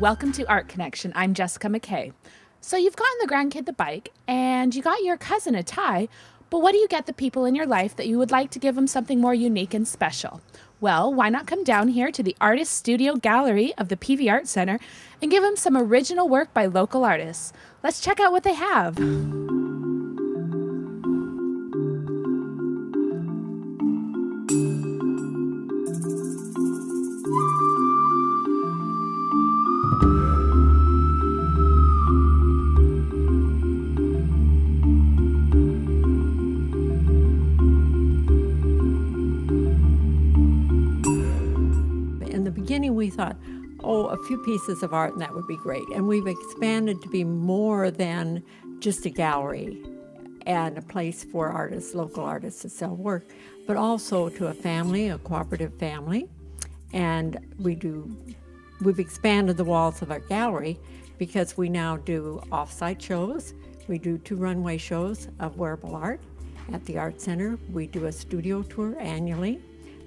Welcome to Art Connection. I'm Jessica McKay. So, you've gotten the grandkid the bike and you got your cousin a tie, but what do you get the people in your life that you would like to give them something more unique and special? Well, why not come down here to the Artist Studio Gallery of the PV Art Center and give them some original work by local artists? Let's check out what they have. Few pieces of art and that would be great. And we've expanded to be more than just a gallery and a place for artists, local artists to sell work, but also to a family, a cooperative family. And we do, we've expanded the walls of our gallery because we now do off-site shows. We do two runway shows of wearable art at the Art Center. We do a studio tour annually.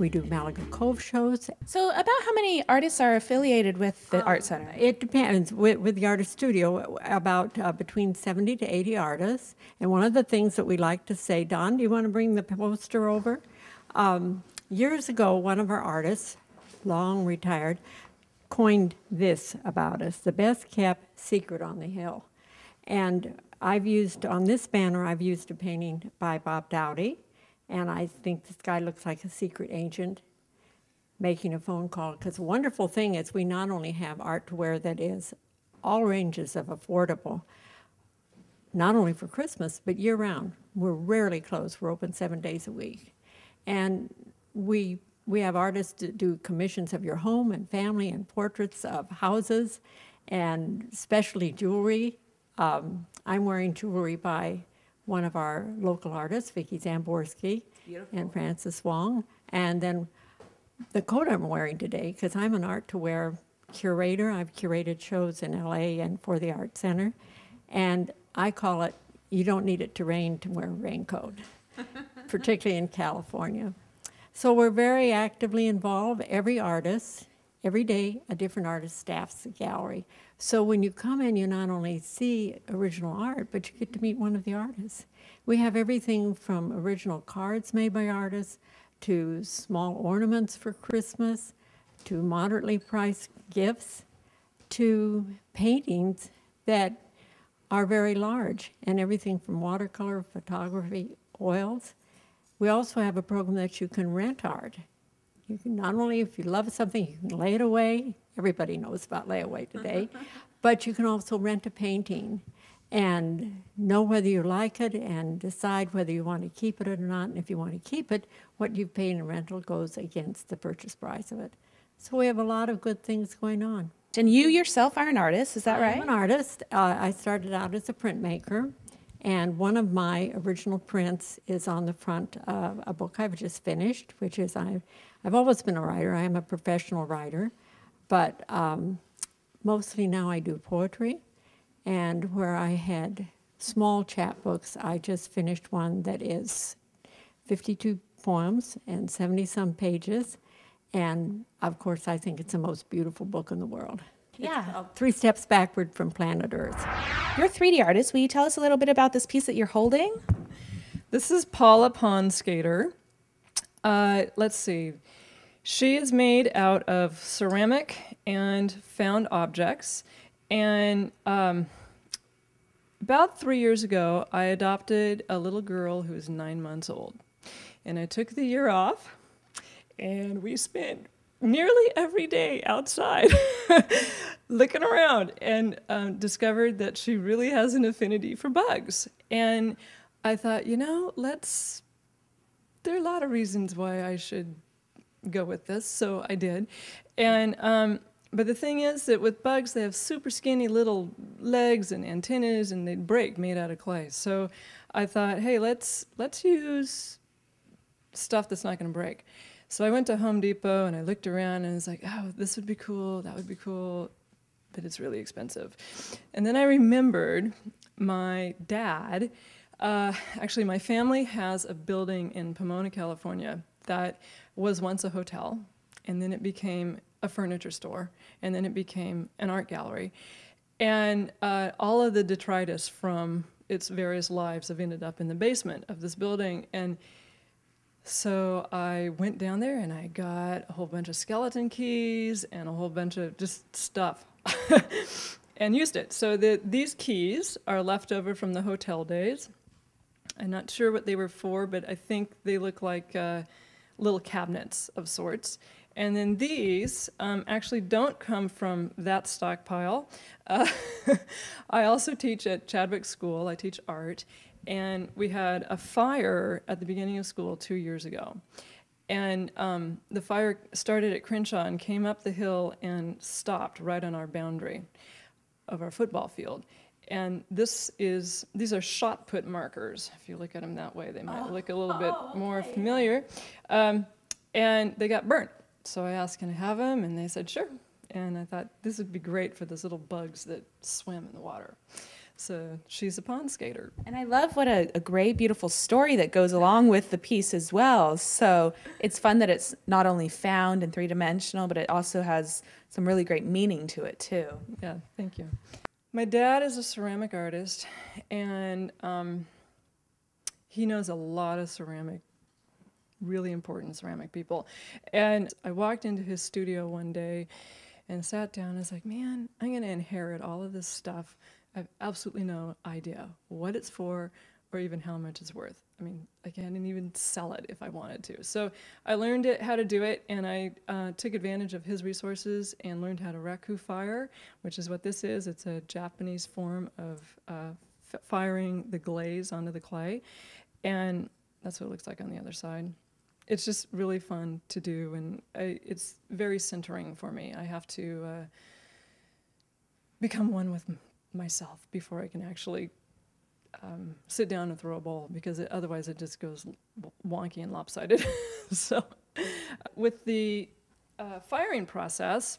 We do Malaga Cove shows. So, about how many artists are affiliated with the Art Center? It depends. With, with the artist studio, about uh, between 70 to 80 artists. And one of the things that we like to say, Don, do you want to bring the poster over? Um, years ago, one of our artists, long retired, coined this about us the best kept secret on the hill. And I've used, on this banner, I've used a painting by Bob Dowdy. And I think this guy looks like a secret agent making a phone call. Because the wonderful thing is, we not only have art to wear that is all ranges of affordable, not only for Christmas, but year round. We're rarely closed, we're open seven days a week. And we, we have artists that do commissions of your home and family and portraits of houses and specialty jewelry. Um, I'm wearing jewelry by one of our local artists, Vicky Zamborski and Francis Wong. And then the coat I'm wearing today, because I'm an art to wear curator. I've curated shows in LA and for the Art Center. And I call it, you don't need it to rain to wear a raincoat, particularly in California. So we're very actively involved. Every artist, every day, a different artist staffs the gallery. So when you come in, you not only see original art, but you get to meet one of the artists. We have everything from original cards made by artists to small ornaments for Christmas to moderately priced gifts to paintings that are very large and everything from watercolor, photography, oils. We also have a program that you can rent art. You can not only, if you love something, you can lay it away. Everybody knows about layaway today. but you can also rent a painting and know whether you like it and decide whether you want to keep it or not. And if you want to keep it, what you've paid in rental goes against the purchase price of it. So we have a lot of good things going on. And you yourself are an artist, is that right? I'm an artist. Uh, I started out as a printmaker, and one of my original prints is on the front of a book I've just finished, which is I've, I've always been a writer. I am a professional writer, but um, mostly now I do poetry. And where I had small chapbooks, I just finished one that is 52 poems and 70 some pages. And of course, I think it's the most beautiful book in the world. Yeah. Three steps backward from planet Earth. You're a 3D artist. Will you tell us a little bit about this piece that you're holding? This is Paula Pond Skater. Uh, let's see. She is made out of ceramic and found objects. And um, about three years ago, I adopted a little girl who was nine months old. And I took the year off, and we spent nearly every day outside looking around and um, discovered that she really has an affinity for bugs. And I thought, you know, let's, there are a lot of reasons why I should go with this, so I did. And um, but the thing is that with bugs, they have super skinny little legs and antennas, and they'd break made out of clay. So I thought, hey, let's let's use stuff that's not going to break. So I went to Home Depot and I looked around and I was like, oh, this would be cool, that would be cool, but it's really expensive. And then I remembered my dad. Uh, actually, my family has a building in Pomona, California that was once a hotel, and then it became a furniture store, and then it became an art gallery. And uh, all of the detritus from its various lives have ended up in the basement of this building. And so I went down there and I got a whole bunch of skeleton keys and a whole bunch of just stuff and used it. So the, these keys are left over from the hotel days. I'm not sure what they were for, but I think they look like uh, little cabinets of sorts. And then these um, actually don't come from that stockpile. Uh, I also teach at Chadwick School, I teach art, and we had a fire at the beginning of school two years ago. And um, the fire started at Crenshaw and came up the hill and stopped right on our boundary of our football field. And this is, these are shot put markers. If you look at them that way, they might oh. look a little bit oh, okay. more familiar. Um, and they got burnt. So I asked, can I have them? And they said, sure. And I thought, this would be great for those little bugs that swim in the water. So she's a pond skater. And I love what a, a, great, beautiful story that goes along with the piece as well. So it's fun that it's not only found and three dimensional, but it also has some really great meaning to it, too. Yeah, thank you. My dad is a ceramic artist, and um, he knows a lot of ceramic, really important ceramic people. And I walked into his studio one day and sat down and was like, man, I'm going to inherit all of this stuff I have absolutely no idea what it's for or even how much it's worth. I mean, I can't even sell it if I wanted to. So I learned it, how to do it, and I uh, took advantage of his resources and learned how to raku fire, which is what this is. It's a Japanese form of uh, firing the glaze onto the clay, and that's what it looks like on the other side. It's just really fun to do, and I, it's very centering for me. I have to uh, become one with myself before I can actually um, sit down and throw a ball because it, otherwise it just goes wonky and lopsided. so, with the uh, firing process,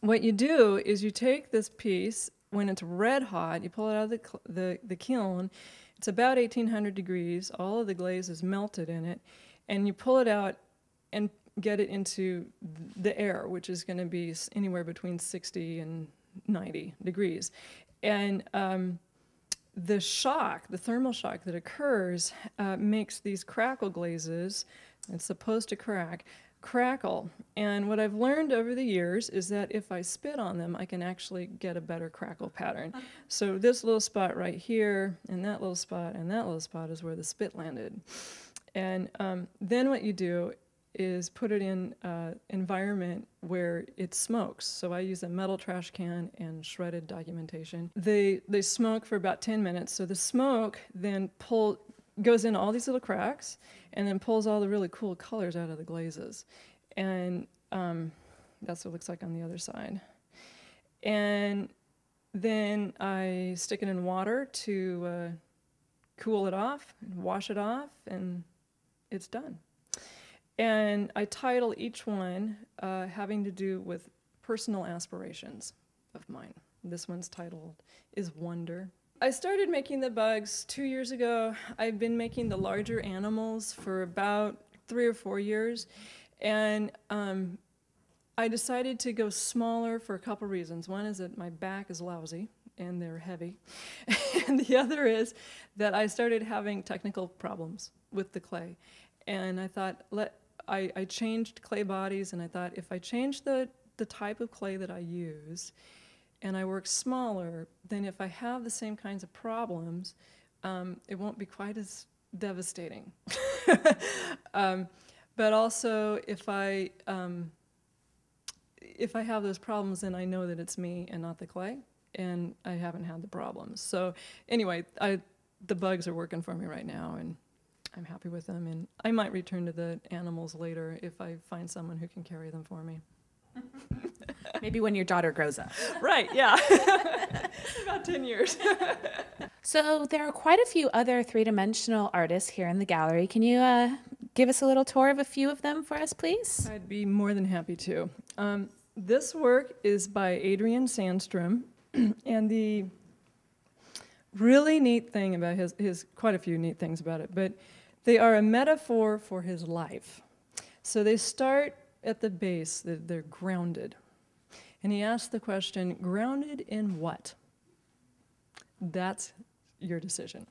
what you do is you take this piece when it's red hot, you pull it out of the, the, the kiln. It's about 1800 degrees. All of the glaze is melted in it, and you pull it out and get it into the air, which is going to be anywhere between 60 and 90 degrees. And um, the shock, the thermal shock that occurs, uh, makes these crackle glazes, it's supposed to crack, crackle. And what I've learned over the years is that if I spit on them, I can actually get a better crackle pattern. So this little spot right here, and that little spot, and that little spot is where the spit landed. And um, then what you do is put it in an environment where it smokes. So I use a metal trash can and shredded documentation. They they smoke for about 10 minutes. So the smoke then pull goes in all these little cracks and then pulls all the really cool colors out of the glazes. And um, that's what it looks like on the other side. And then I stick it in water to uh, cool it off, and wash it off, and it's done. And I title each one uh, having to do with personal aspirations of mine. This one's titled is Wonder. I started making the bugs two years ago. I've been making the larger animals for about three or four years. And um, I decided to go smaller for a couple reasons. One is that my back is lousy and they're heavy. and the other is that I started having technical problems with the clay. And I thought, let I, I changed clay bodies and I thought if I change the, the type of clay that I use and I work smaller, then if I have the same kinds of problems, um, it won't be quite as devastating. um, but also, if I um, if I have those problems, then I know that it's me and not the clay, and I haven't had the problems. So anyway, I the bugs are working for me right now, and I'm happy with them, and I might return to the animals later if I find someone who can carry them for me. Maybe when your daughter grows up. Right, yeah. About 10 years. so, there are quite a few other three dimensional artists here in the gallery. Can you uh, give us a little tour of a few of them for us, please? I'd be more than happy to. Um, this work is by Adrian Sandstrom, and the really neat thing about his, his, quite a few neat things about it, but they are a metaphor for his life. So they start at the base, they're, grounded. And he asks the question, grounded in what? That's your decision.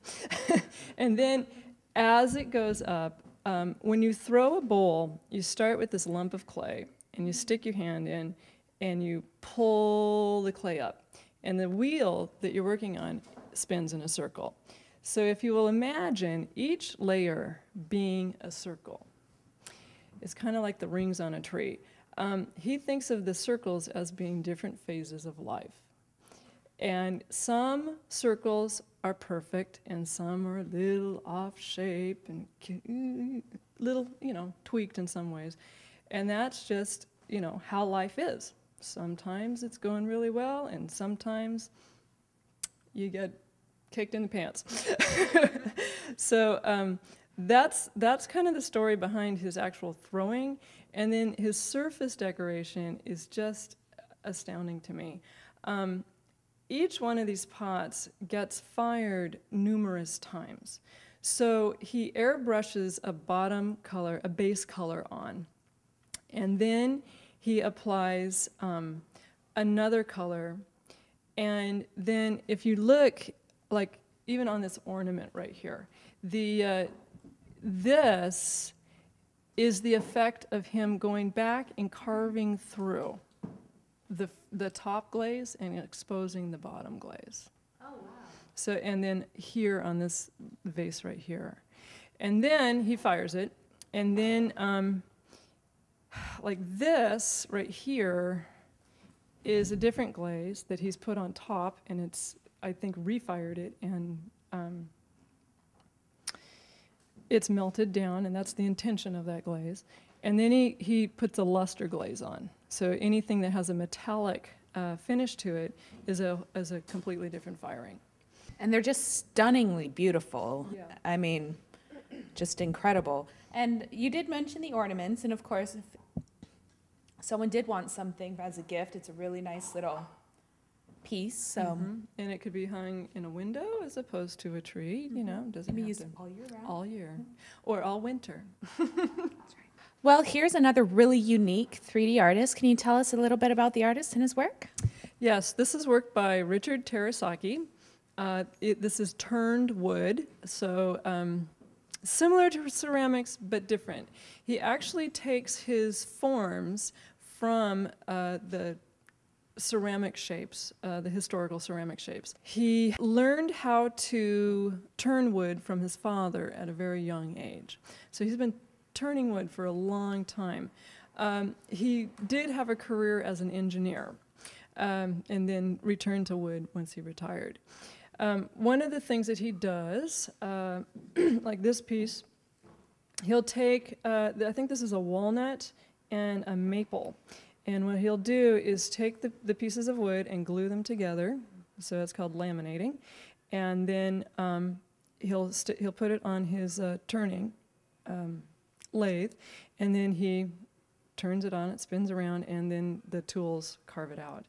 and then as it goes up, um, when you throw a bowl, you start with this lump of clay and you stick your hand in and you pull the clay up. And the wheel that you're working on spins in a circle. So if you will imagine each layer being a circle, it's kind of like the rings on a tree. Um, he thinks of the circles as being different phases of life. And some circles are perfect and some are a little off shape and little, you know, tweaked in some ways. And that's just, you know, how life is. Sometimes it's going really well and sometimes you get kicked in the pants. so um, that's, that's kind of the story behind his actual throwing. And then his surface decoration is just astounding to me. Um, each one of these pots gets fired numerous times. So he airbrushes a bottom color, a base color on. And then he applies um, another color. And then if you look, like even on this ornament right here, the, uh, this is the effect of him going back and carving through the, the top glaze and exposing the bottom glaze. Oh, wow. So, and then here on this vase right here. And then he fires it, and then um, like this right here is a different glaze that he's put on top, and it's, I think, refired it, and um, it's melted down, and that's the intention of that glaze. And then he, he puts a luster glaze on. So anything that has a metallic uh, finish to it is a, is a completely different firing. And they're just stunningly beautiful. Yeah. I mean, just incredible. And you did mention the ornaments, and of course, if someone did want something as a gift, it's a really nice little piece. So Mhm. And it could be hung in a window as opposed to a tree, you know, doesn't be used all year round. All year, or all winter. Well, here's another really unique 3D artist. Can you tell us a little bit about the artist and his work? Yes, this is work by Richard Terasaki. Uh, it, this is turned wood, so um, similar to ceramics, but different. He actually takes his forms from uh, the ceramic shapes, uh, the historical ceramic shapes. He learned how to turn wood from his father at a very young age. So he's been turning wood for a long time. Um, he did have a career as an engineer um, and then returned to wood once he retired. Um, one of the things that he does, uh, like this piece, he'll take, uh, I think this is a walnut and a maple. And what he'll do is take the, the pieces of wood and glue them together. So it's called laminating. And then um, he'll, he'll put it on his uh, turning um, lathe, and then he turns it on, it spins around, and then the tools carve it out.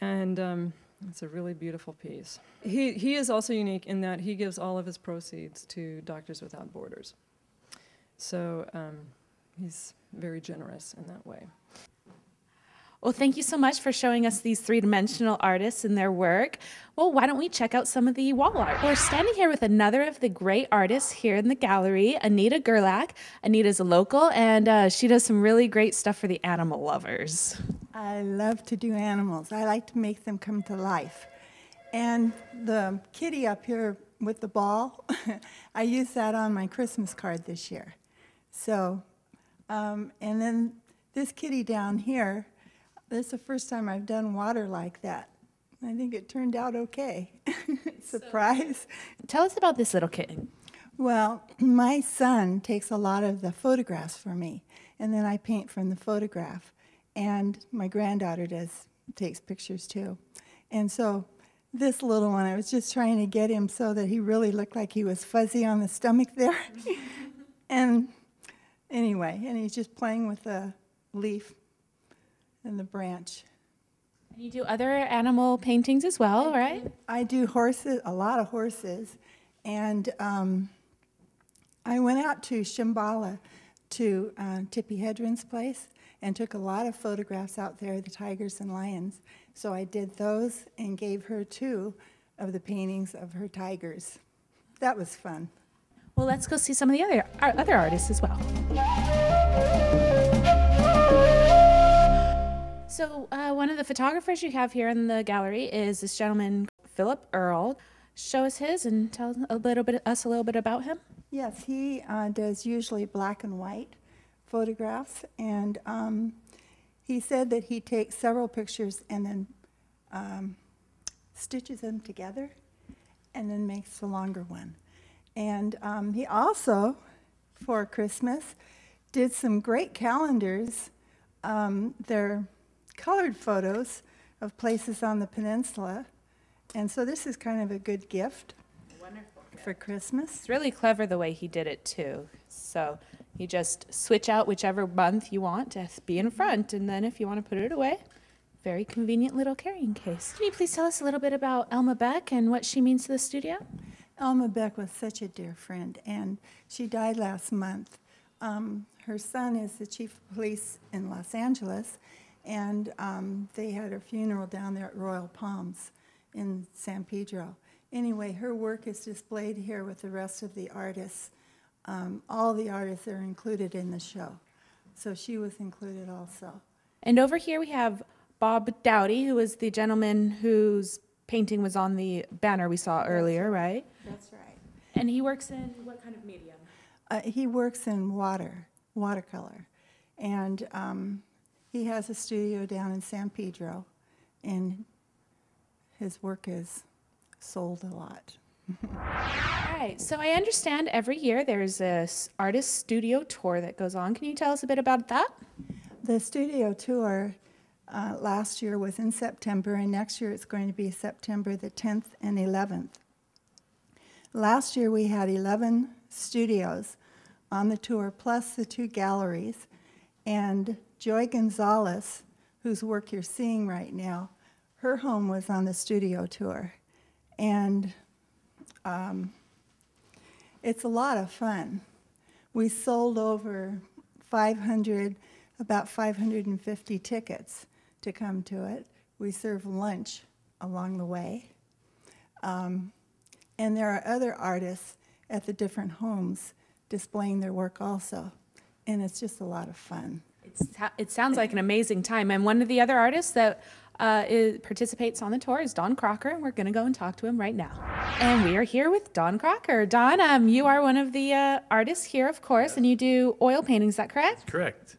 And um, it's a really beautiful piece. He, he is also unique in that he gives all of his proceeds to Doctors Without Borders. So um, he's very generous in that way. Well, thank you so much for showing us these three dimensional artists and their work. Well, why don't we check out some of the wall art? We're standing here with another of the great artists here in the gallery, Anita Gerlach. Anita's a local and uh, she does some really great stuff for the animal lovers. I love to do animals. I like to make them come to life. And the kitty up here with the ball, I used that on my Christmas card this year. So, um, and then this kitty down here, this is the first time I've done water like that. I think it turned out okay. Surprise. Tell us about this little kitten. Well, my son takes a lot of the photographs for me, and then I paint from the photograph. And my granddaughter does takes pictures too. And so this little one, I was just trying to get him so that he really looked like he was fuzzy on the stomach there. and anyway, and he's just playing with a leaf and the branch. And you do other animal paintings as well, right? I do horses, a lot of horses, and um, I went out to Shambala to uh, Tippi Hedren's place, and took a lot of photographs out there of the tigers and lions. So I did those and gave her two of the paintings of her tigers. That was fun. Well, let's go see some of the other other artists as well. So, uh, one of the photographers you have here in the gallery is this gentleman, Philip Earl. Show us his and tell a little bit us a little bit about him. Yes, he uh, does usually black and white photographs, and um, he said that he takes several pictures and then um, stitches them together and then makes the longer one. And um, he also, for Christmas, did some great calendars. Um, they're colored photos of places on the peninsula. And so this is kind of a good gift Wonderful. for Christmas. It's really clever the way he did it too. So you just switch out whichever month you want to be in front, and then if you want to put it away, very convenient little carrying case. Can you please tell us a little bit about Elma Beck and what she means to the studio? Elma Beck was such a dear friend, and she died last month. Um, her son is the chief of police in Los Angeles, and um, they had her funeral down there at Royal Palms in San Pedro. Anyway, her work is displayed here with the rest of the artists. Um, all the artists are included in the show, so she was included also. And over here we have Bob Dowdy, who is the gentleman whose painting was on the banner we saw earlier, right? That's right. And he works in what kind of medium? Uh, he works in water, watercolor, and um, he has a studio down in San Pedro, and his work is sold a lot. All right. So I understand every year there's this artist studio tour that goes on. Can you tell us a bit about that? The studio tour uh, last year was in September, and next year it's going to be September the 10th and 11th. Last year we had 11 studios on the tour, plus the two galleries, and Joy Gonzalez, whose work you're seeing right now, her home was on the studio tour. And um, it's a lot of fun. We sold over 500, about 550 tickets to come to it. We serve lunch along the way. Um, and there are other artists at the different homes displaying their work also. And it's just a lot of fun. It's, it sounds like an amazing time. And one of the other artists that uh, is, participates on the tour is Don Crocker, and we're going to go and talk to him right now. And we are here with Don Crocker. Don, um, you are one of the uh, artists here, of course, and you do oil paintings. Is that correct? Correct.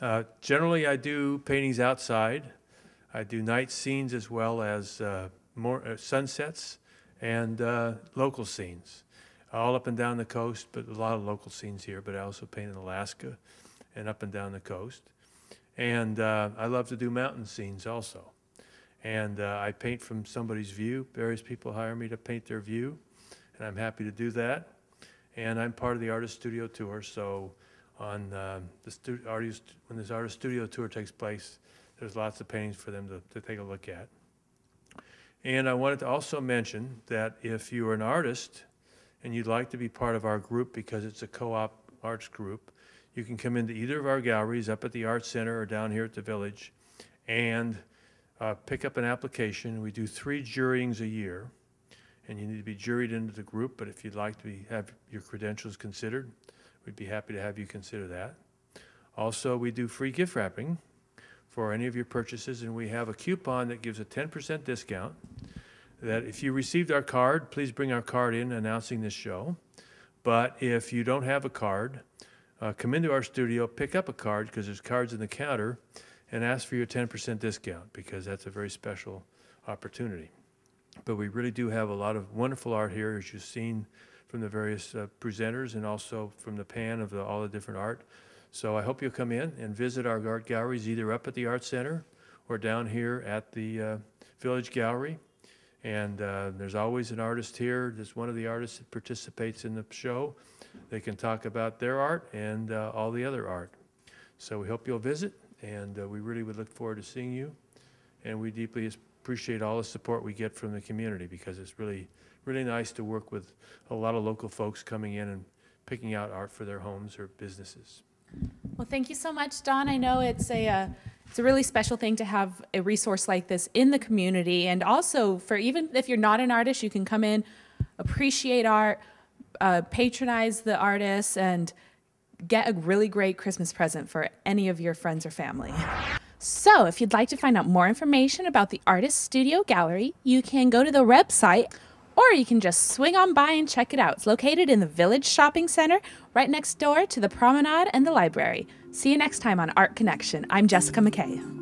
Uh, generally, I do paintings outside. I do night scenes as well as uh, more uh, sunsets and uh, local scenes, all up and down the coast. But a lot of local scenes here. But I also paint in Alaska and up and down the coast. And uh, I love to do mountain scenes also. And uh, I paint from somebody's view. Various people hire me to paint their view, and I'm happy to do that. And I'm part of the artist studio tour, so on um, the artist when this artist studio tour takes place, there's lots of paintings for them to, to take a look at. And I wanted to also mention that if you are an artist and you'd like to be part of our group because it's a co-op arts group, you can come into either of our galleries up at the Art Center or down here at the Village and uh, pick up an application. We do three juryings a year, and you need to be juried into the group. But if you'd like to be, have your credentials considered, we'd be happy to have you consider that. Also, we do free gift wrapping for any of your purchases, and we have a coupon that gives a 10% discount. That if you received our card, please bring our card in announcing this show. But if you don't have a card, uh, come into our studio, pick up a card because there's cards in the counter, and ask for your 10% discount because that's a very special opportunity. But we really do have a lot of wonderful art here, as you've seen from the various uh, presenters and also from the pan of the, all the different art. So I hope you'll come in and visit our art galleries either up at the Art Center or down here at the uh, Village Gallery. And uh, there's always an artist here. There's one of the artists that participates in the show. They can talk about their art and uh, all the other art. So we hope you'll visit, and uh, we really would look forward to seeing you. And we deeply appreciate all the support we get from the community because it's really, really nice to work with a lot of local folks coming in and picking out art for their homes or businesses. Well, thank you so much, Don. I know it's a uh, it's a really special thing to have a resource like this in the community, and also for even if you're not an artist, you can come in, appreciate art, uh, patronize the artists, and get a really great Christmas present for any of your friends or family. So, if you'd like to find out more information about the Artist Studio Gallery, you can go to the website or you can just swing on by and check it out. It's located in the Village Shopping Center, right next door to the promenade and the library. See you next time on Art Connection. I'm Jessica McKay.